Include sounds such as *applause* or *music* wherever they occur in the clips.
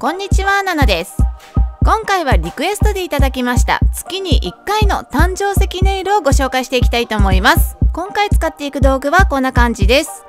こんにちは、ナナです。今回はリクエストでいただきました月に1回の誕生石ネイルをご紹介していきたいと思います。今回使っていく道具はこんな感じです。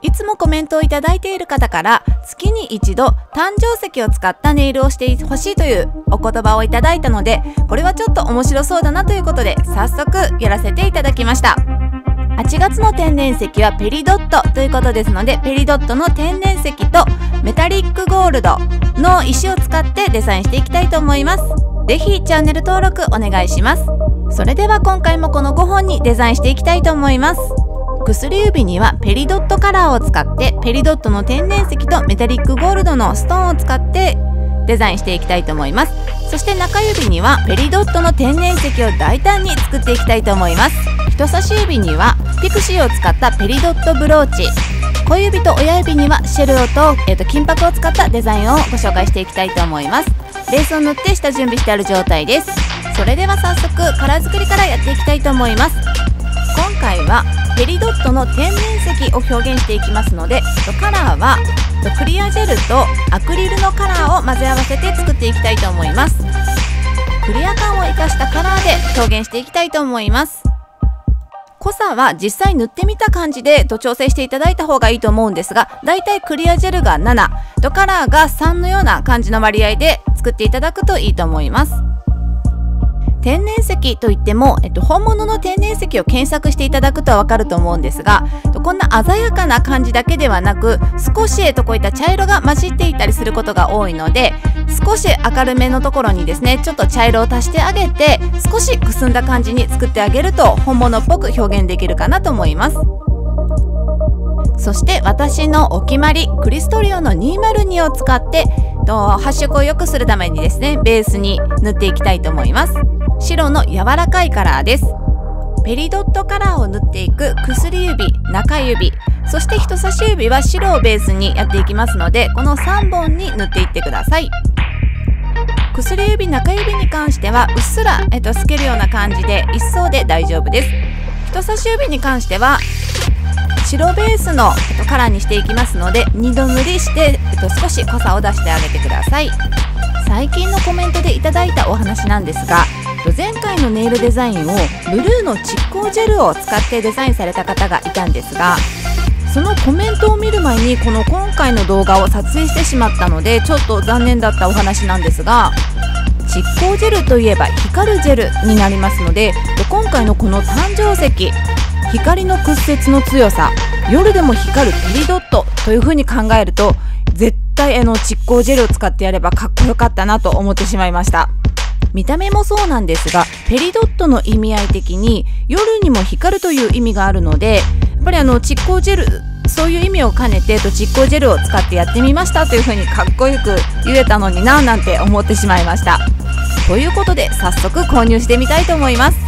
いつもコメントをいただいている方から月に一度誕生石を使ったネイルをしてほしいというお言葉をいただいたのでこれはちょっと面白そうだなということで早速やらせていただきました8月の天然石はペリドットということですのでペリドットの天然石とメタリックゴールドの石を使ってデザインしていきたいと思います。是非チャンネル登録お願いします。それでは今回もこの5本にデザインしていきたいと思います。薬指にはペリドットカラーを使ってペリドットの天然石とメタリックゴールドのストーンを使ってデザインしていきたいと思います。そして中指にはペリドットの天然石を大胆に作っていきたいと思います。人差し指にはピクシーを使ったペリドットブローチ。小指と親指にはシェルオと,、えーと金箔を使ったデザインをご紹介していきたいと思います。レースを塗って下準備してある状態です。それでは早速カラー作りからやっていきたいと思います。今回はペリドットの天然石を表現していきますのでカラーはクリアジェルとアクリルのカラーを混ぜ合わせて作っていきたいと思います。クリア感を生かしたカラーで表現していきたいと思います。濃さは実際塗ってみた感じでと調整していただいた方がいいと思うんですがだいたいクリアジェルが7とカラーが3のような感じの割合で作っていただくといいと思います。天然石といっても、えっと、本物の天然石を検索していただくとわかると思うんですがこんな鮮やかな感じだけではなく少し、えと、こういった茶色が混じっていたりすることが多いので少し明るめのところにですねちょっと茶色を足してあげて少しくすんだ感じに作ってあげると本物っぽく表現できるかなと思います。そして私のお決まりクリストリオの202を使って発色を良くするためにですねベースに塗っていきたいと思います。白の柔らかいカラーですペリドットカラーを塗っていく薬指中指そして人差し指は白をベースにやっていきますのでこの3本に塗っていってください薬指中指に関してはうっすら、えっと、透けるような感じで1層で大丈夫です。人差し指に関しては白ベースの、えっと、カラーにしていきますので2度塗りして、えっと、少し濃さを出してあげてください。最近のコメントでいただいたお話なんですが前回のネイルデザインをブルーの蓄光ジェルを使ってデザインされた方がいたんですがそのコメントを見る前にこの今回の動画を撮影してしまったのでちょっと残念だったお話なんですが蓄光ジェルといえば光るジェルになりますので今回のこの誕生石光の屈折の強さ夜でも光るペリドットという風に考えると絶対あの蓄光ジェルを使ってやればかっこよかったなと思ってしまいました。見た目もそうなんですがペリドットの意味合い的に夜にも光るという意味があるのでぱりあの蓄光ジェルそういう意味を兼ねてと蓄光ジェルを使ってやってみましたというふうにかっこよく言えたのにななんて思ってしまいました。ということで早速購入してみたいと思います。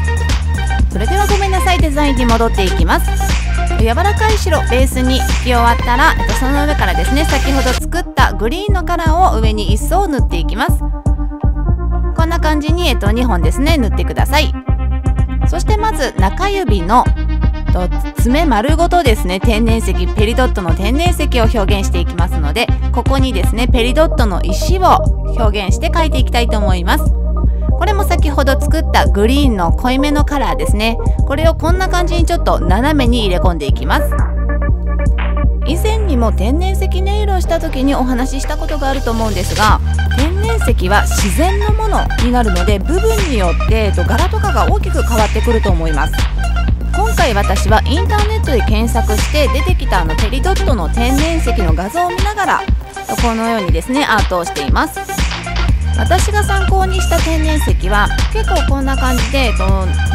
それではごめんなさいデザインに戻っていきます。柔らかい白ベースに引き終わったらその上からですね先ほど作ったグリーンのカラーを上に1層塗っていきます。こんな感じに、えっと、2本ですね塗ってください。そしてまず中指のと爪丸ごとですね天然石ペリドットの天然石を表現していきますのでここにですねペリドットの石を表現して描いていきたいと思います。これも先ほど作ったグリーンの濃いめのカラーですね。これをこんな感じにちょっと斜めに入れ込んでいきます。以前にも天然石ネイルをした時にお話ししたことがあると思うんですが天然石は自然のものになるので部分によって、と、柄とかが大きく変わってくると思います。回私はインターネットで検索して出てきたあのペリドットの天然石の画像を見ながらこのようにですねアートをしています。私が参考にした天然石は結構こんな感じで、と、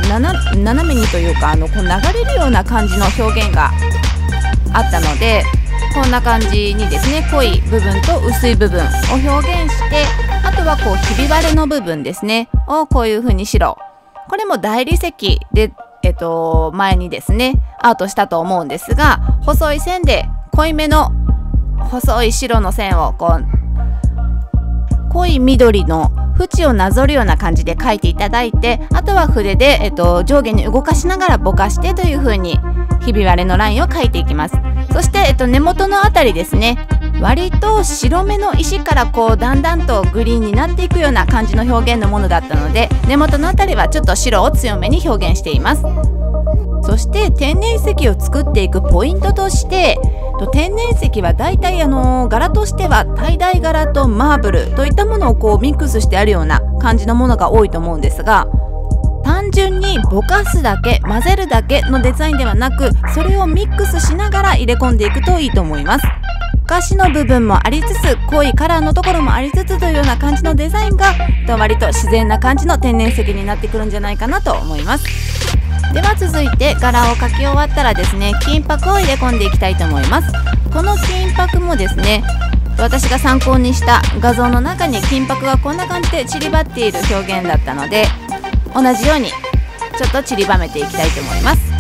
斜めにというかあのこう流れるような感じの表現があったのでこんな感じにですね濃い部分と薄い部分を表現してあとはこうひび割れの部分ですねをこういう風に白これも大理石で、えっと、前にですねアートしたと思うんですが細い線で濃いめの細い白の線をこう濃い緑の縁をなぞるような感じで描いていただいてあとは筆で、えっと、上下に動かしながらぼかしてという風にひび割れのラインを描いていきます。そして、えっと、根元の辺りですね。割と白目の石からこうだんだんとグリーンになっていくような感じの表現のものだったので根元の辺りはちょっと白を強めに表現しています。そして天然石を作っていくポイントとして天然石はだいたいあの柄としては tie dye 柄とマーブルといったものをこうミックスしてあるような感じのものが多いと思うんですが単純にぼかすだけ混ぜるだけのデザインではなくそれをミックスしながら入れ込んでいくといいと思います。昔の部分もありつつ濃いカラーのところもありつつというような感じのデザインが割と自然な感じの天然石になってくるんじゃないかなと思います。では続いて柄を描き終わったらですね金箔を入れ込んでいきたいと思います。この金箔もですね私が参考にした画像の中に金箔がこんな感じで散りばっている表現だったので同じようにちょっと散りばめていきたいと思います。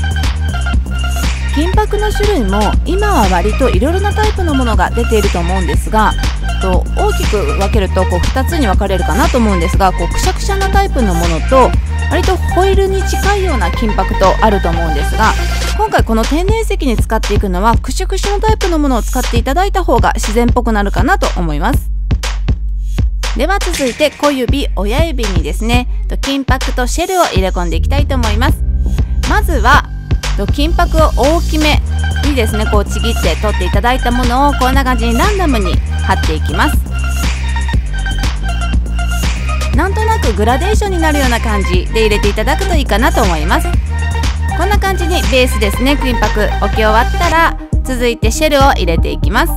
金箔の種類も今は割といろいろなタイプのものが出ていると思うんですがと大きく分けるとこう2つに分かれるかなと思うんですがこうくしゃくしゃなタイプのものと割とホイールに近いような金箔とあると思うんですが今回この天然石に使っていくのはクシュクシュのタイプのものを使っていただいた方が自然っぽくなるかなと思います。では続いて小指親指にですね金箔とシェルを入れ込んでいきたいと思います。まずは金箔を大きめにですねこうちぎって取っていただいたものをこんな感じにランダムに貼っていきます。なんとなくグラデーションになるような感じで入れていただくといいかなと思います。こんな感じにベースですね金箔置き終わったら続いてシェルを入れていきます。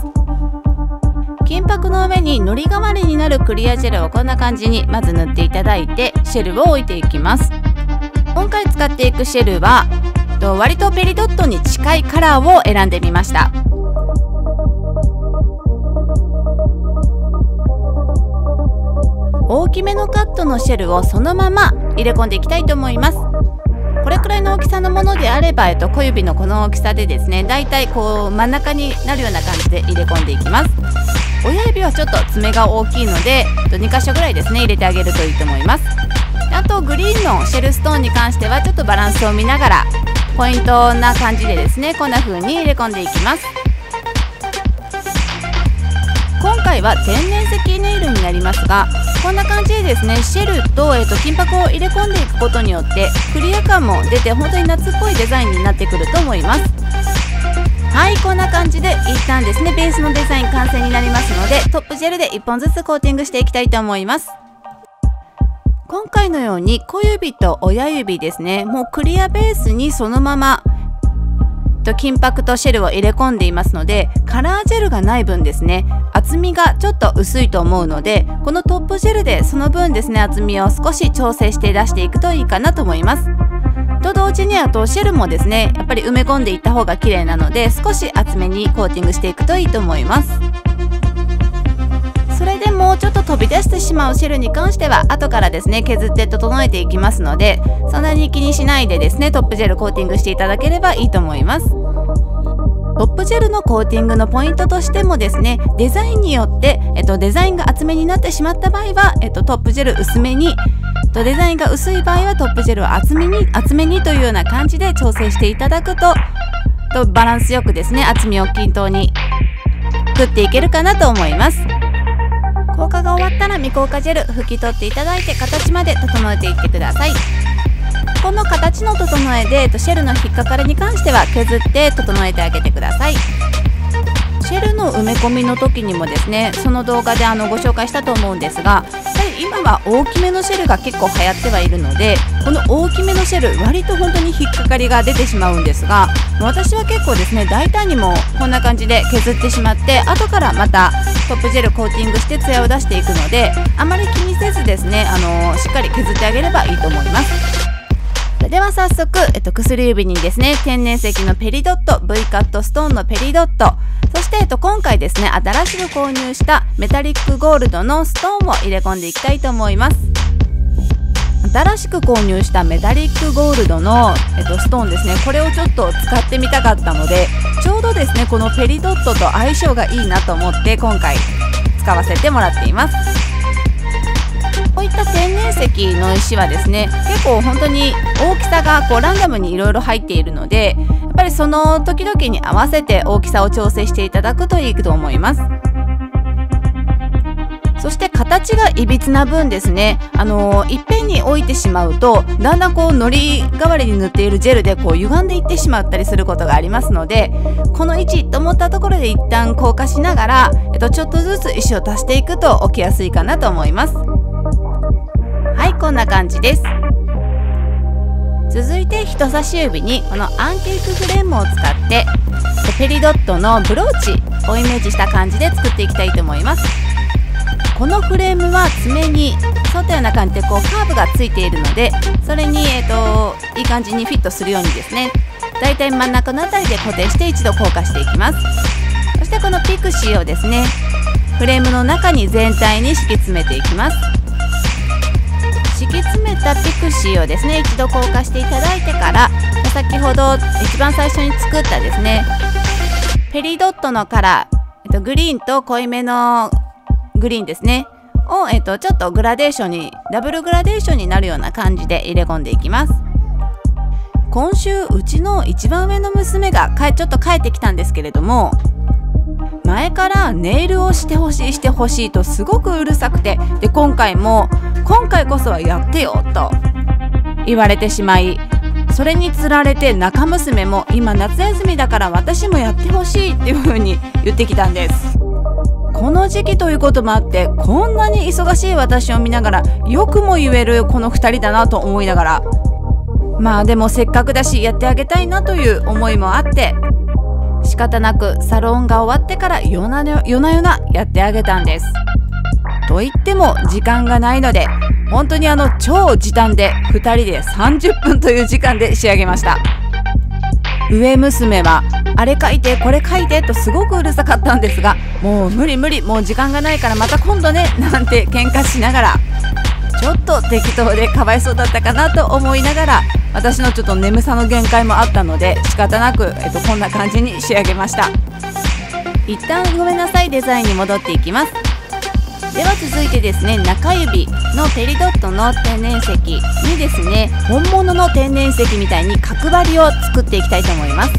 金箔の上に糊代わりになるクリアジェルをこんな感じにまず塗っていただいてシェルを置いていきます。今回使っていくシェルはと割とペリドットに近いカラーを選んでみました。大きめのカットのシェルをそのまま入れ込んでいきたいと思います。これくらいの大きさのものであれば、えっと、小指のこの大きさでですねだいたいこう真ん中になるような感じで入れ込んでいきます。親指はちょっと爪が大きいので2箇所ぐらいですね入れてあげるといいと思います。あとグリーンのシェルストーンに関してはちょっとバランスを見ながらポイントな感じでですねこんな風に入れ込んでいきます。今回は天然石ネイルになりますがこんな感じでですねシェルと,、えーと、金箔を入れ込んでいくことによってクリア感も出て本当に夏っぽいデザインになってくると思います。はいこんな感じで一旦ですねベースのデザイン完成になりますのでトップジェルで1本ずつコーティングしていきたいと思います。今回のように小指と親指ですね。もうクリアベースにそのままと金箔とシェルを入れ込んでいますのでカラージェルがない分ですね。厚みがちょっと薄いと思うのでこのトップジェルでその分ですね厚みを少し調整して出していくといいかなと思います。と同時にあとシェルもですねやっぱり埋め込んでいった方が綺麗なので少し厚めにコーティングしていくといいと思います。それでもうちょっと飛び出してしまうシェルに関しては後からですね削って整えていきますのでそんなに気にしないでですねトップジェルコーティングしていただければいいと思いますトップジェルのコーティングのポイントとしてもですねデザインによって、えっと、デザインが厚めになってしまった場合は、えっと、トップジェル薄めにとデザインが薄い場合はトップジェルを厚めに厚めにというような感じで調整していただくととバランスよくですね厚みを均等に作っていけるかなと思います。硬化が終わったら未硬化ジェル拭き取っていただいて形まで整えていってください。この形の整えでシェルの引っかかりに関しては削って整えてあげてください。シェルの埋め込みの時にもですねその動画であのご紹介したと思うんですが今は大きめのシェルが結構流行ってはいるのでこの大きめのシェル割と本当に引っかかりが出てしまうんですが私は結構ですね大胆にもこんな感じで削ってしまって後からまたトップジェルコーティングしてツヤを出していくのであまり気にせずですねあのしっかり削ってあげればいいと思います。では早速、えっと、薬指にですね天然石のペリドット V カットストーンのペリドット。そして、えっと、今回ですね新しく購入したメタリックゴールドのストーンを入れ込んでいきたいと思います。新しく購入したメタリックゴールドの、えっと、ストーンですね。これをちょっと使ってみたかったのでちょうどですねこのペリドットと相性がいいなと思って今回使わせてもらっています。いった天然石の石はですね結構本当に大きさがこうランダムにいろいろ入っているのでやっぱりその時々に合わせて大きさを調整していただくといいと思います。そして形がいびつな分ですね、あのー、いっぺんに置いてしまうとだんだんこう糊代わりに塗っているジェルでこう歪んでいってしまったりすることがありますのでこの位置と思ったところで一旦硬化しながら、えっと、ちょっとずつ石を足していくと置きやすいかなと思います。はいこんな感じです。続いて人差し指にこのアンティークフレームを使ってペリドットのブローチをイメージした感じで作っていきたいと思います。このフレームは爪に沿ったような感じでこうカーブがついているのでそれに、えーと、いい感じにフィットするようにですね。だいたい真ん中の辺りで固定して一度硬化していきます。そしてこのピクシーをですねフレームの中に全体に敷き詰めていきます。敷き詰めたピクシーをですね一度硬化していただいてから先ほど一番最初に作ったですねペリドットのカラー、えっと、グリーンと濃いめのグリーンですねを、えっと、ちょっとグラデーションにダブルグラデーションになるような感じで入れ込んでいきます。今週うちの一番上の娘がちょっと帰ってきたんですけれども前からネイルをしてほしいしてほしいとすごくうるさくてで今回も今回こそはやってよと言われてしまいそれにつられて中娘も今夏休みだから私もやってほしいっていう風に言ってきたんです。この時期ということもあってこんなに忙しい私を見ながらよくも言えるこの2人だなと思いながら。まあでもせっかくだしやってあげたいなという思いもあって仕方なくサロンが終わってから夜な夜な夜なやってあげたんです。と言っても時間がないので本当にあの超時短で2人で30分という時間で仕上げました上娘はあれ書いてこれ書いてとすごくうるさかったんですがもう無理無理もう時間がないからまた今度ねなんて喧嘩しながらちょっと適当でかわいそうだったかなと思いながら私のちょっと眠さの限界もあったので仕方なく、えっと、こんな感じに仕上げました。一旦ごめんなさいデザインに戻っていきます。では続いてですね中指のペリドットの天然石にですね本物の天然石みたいに角張りを作っていきたいと思います。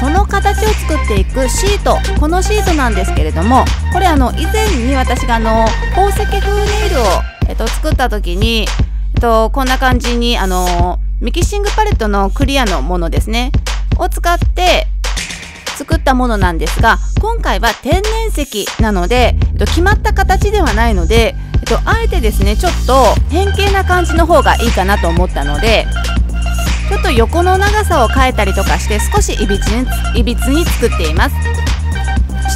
その形を作っていくシートこのシートなんですけれどもこれあの以前に私があの宝石風ネイルを、えっと、作った時に、えっと、こんな感じにあのミキシングパレットのクリアのものですね。を使って作ったものなんですが今回は天然石なので、えっと、決まった形ではないので、えっと、あえてですねちょっと変形な感じの方がいいかなと思ったのでちょっと横の長さを変えたりとかして少しいびつにいびつに作っています。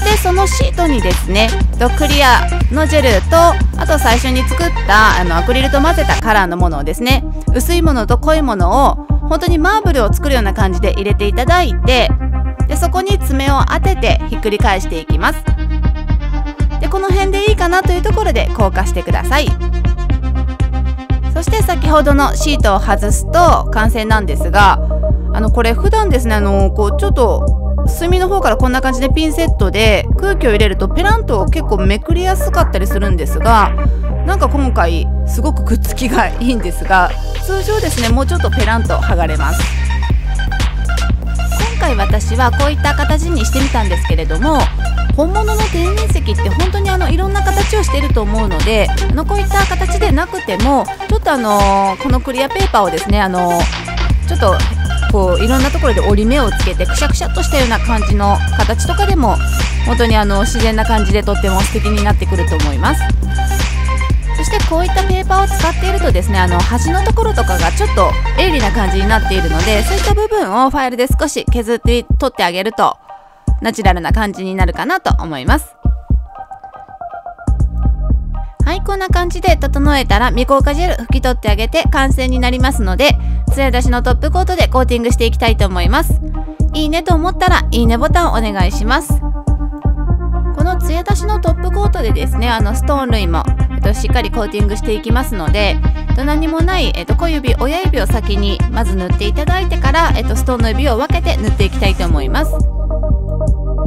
してそのシートにですねクリアのジェルとあと最初に作ったあのアクリルと混ぜたカラーのものをですね薄いものと濃いものを本当にマーブルを作るような感じで入れていただいてでそこに爪を当ててひっくり返していきます。でこの辺でいいかなというところで硬化してください。そして先ほどのシートを外すと完成なんですがあのこれ普段ですねあのこうちょっと墨の方からこんな感じでピンセットで空気を入れるとペランと結構めくりやすかったりするんですがなんか今回すごくくっつきがいいんですが通常ですねもうちょっとペランと剥がれます。今回私はこういった形にしてみたんですけれども本物の天然石って本当にあのいろんな形をしていると思うのであのこういった形でなくてもちょっとあのこのクリアペーパーをですねあのちょっとこういろんなところで折り目をつけてくしゃくしゃっとしたような感じの形とかでも本当にあの自然な感じでとっても素敵になってくると思います。そしてこういったペーパーを使っているとですねあの端のところとかがちょっと鋭利な感じになっているのでそういった部分をファイルで少し削って取ってあげるとナチュラルな感じになるかなと思いますはいこんな感じで整えたら未硬化ジェル拭き取ってあげて完成になりますので艶出しのトップコートでコーティングしていきたいと思います。いいねと思ったらいいねボタンをお願いします。この艶出しのトップコートでですねあのストーン類もと、しっかりコーティングしていきますので、えっと、何もない、えっと、小指親指を先にまず塗っていただいてから、えっと、ストーンの指を分けて塗っていきたいと思います。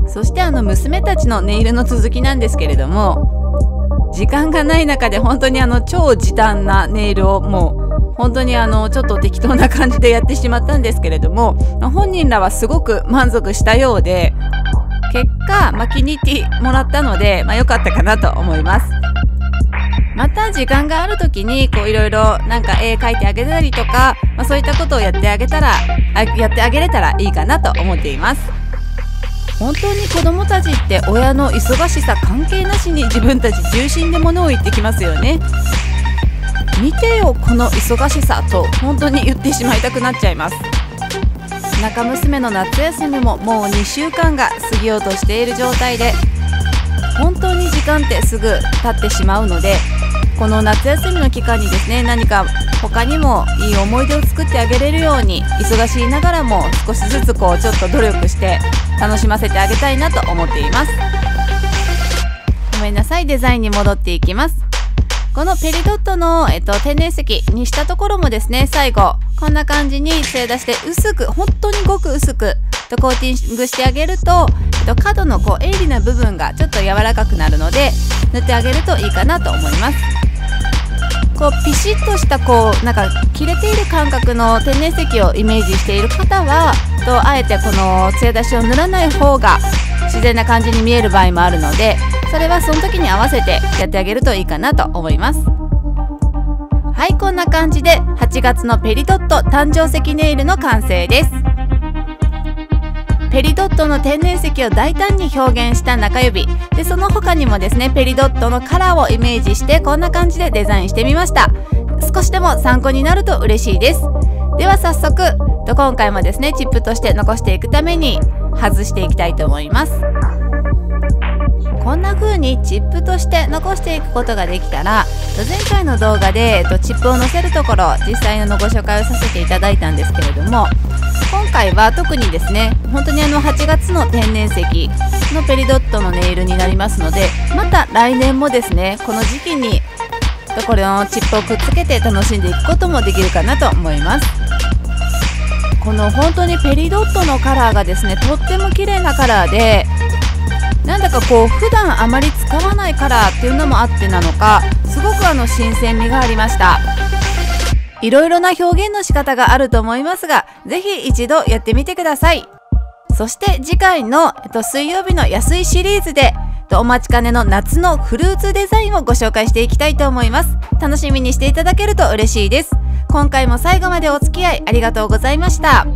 そしてあの娘たちのネイルの続きなんですけれども時間がない中で本当にあの超時短なネイルをもう本当にあのちょっと適当な感じでやってしまったんですけれども *laughs* 本人らはすごく満足したようで結果、まあ、気に入ってもらったので、まあ、良かったかなと思います。な時間がある時にこういろいろなんか絵描いてあげたりとか、まあ、そういったことをやってあげたらやってあげれたらいいかなと思っています本当に子供たちって親の忙しさ関係なしに自分たち中心で物を言ってきますよね。見てよこの忙しさと本当に言ってしまいたくなっちゃいます。中娘の夏休みももう2週間が過ぎようとしている状態で本当に時間ってすぐ経ってしまうのでこの夏休みの期間にですね何か他にもいい思い出を作ってあげれるように忙しいながらも少しずつこうちょっと努力して楽しませてあげたいなと思っています。ごめんなさいデザインに戻っていきます。このペリドットの、えっと、天然石にしたところもですね最後こんな感じに精出して薄く本当にごく薄くとコーティングしてあげると、えっと、角のこう鋭利な部分がちょっと柔らかくなるので塗ってあげるといいかなと思います。こうピシッとしたこうなんか切れている感覚の天然石をイメージしている方はとあえてこの艶出しを塗らない方が自然な感じに見える場合もあるのでそれはその時に合わせてやってあげるといいかなと思います。はいこんな感じで8月のペリドット誕生石ネイルの完成です。ペリドットの天然石を大胆に表現した中指。でその他にもですねペリドットのカラーをイメージしてこんな感じでデザインしてみました。少しでも参考になると嬉しいです。では早速今回もですねチップとして残していくために外していきたいと思います。こんな風にチップとして残していくことができたら前回の動画でチップを載せるところ実際のご紹介をさせていただいたんですけれども今回は特にですね本当にあの8月の天然石のペリドットのネイルになりますのでまた来年もですねこの時期にこれのチップをくっつけて楽しんでいくこともできるかなと思います。この本当にペリドットのカラーがですねとっても綺麗なカラーでなんだかこう普段あまり使わないカラーっていうのもあってなのかすごくあの新鮮味がありました。いろいろな表現の仕方があると思いますが是非一度やってみてください。そして次回の、えっと、水曜日の安いシリーズでお待ちかねの夏のフルーツデザインをご紹介していきたいと思います。楽しみにしていただけると嬉しいです。今回も最後までお付き合いありがとうございました。